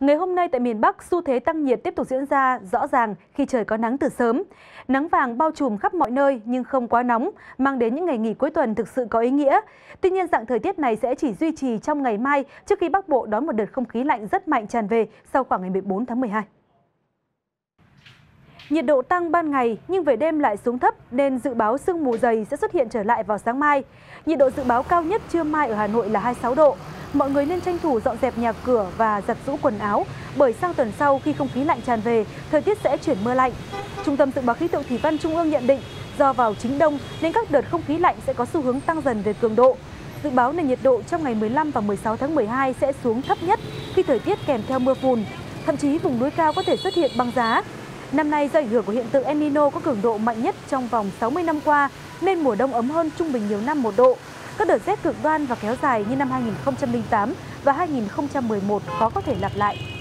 Ngày hôm nay tại miền Bắc, xu thế tăng nhiệt tiếp tục diễn ra rõ ràng khi trời có nắng từ sớm. Nắng vàng bao trùm khắp mọi nơi nhưng không quá nóng, mang đến những ngày nghỉ cuối tuần thực sự có ý nghĩa. Tuy nhiên dạng thời tiết này sẽ chỉ duy trì trong ngày mai trước khi Bắc Bộ đón một đợt không khí lạnh rất mạnh tràn về sau khoảng ngày 14 tháng 12. Nhiệt độ tăng ban ngày nhưng về đêm lại xuống thấp nên dự báo sương mù dày sẽ xuất hiện trở lại vào sáng mai. Nhiệt độ dự báo cao nhất trưa mai ở Hà Nội là 26 độ. Mọi người nên tranh thủ dọn dẹp nhà cửa và giặt rũ quần áo bởi sang tuần sau khi không khí lạnh tràn về, thời tiết sẽ chuyển mưa lạnh. Trung tâm Dự báo Khí tượng Thủy văn Trung ương nhận định do vào chính đông nên các đợt không khí lạnh sẽ có xu hướng tăng dần về cường độ. Dự báo nền nhiệt độ trong ngày 15 và 16 tháng 12 sẽ xuống thấp nhất khi thời tiết kèm theo mưa phùn. Thậm chí vùng núi cao có thể xuất hiện băng giá. Năm nay do ảnh hưởng của hiện tượng El Nino có cường độ mạnh nhất trong vòng 60 năm qua nên mùa đông ấm hơn trung bình nhiều năm một độ. Các đợt rét cực đoan và kéo dài như năm 2008 và 2011 khó có thể lặp lại.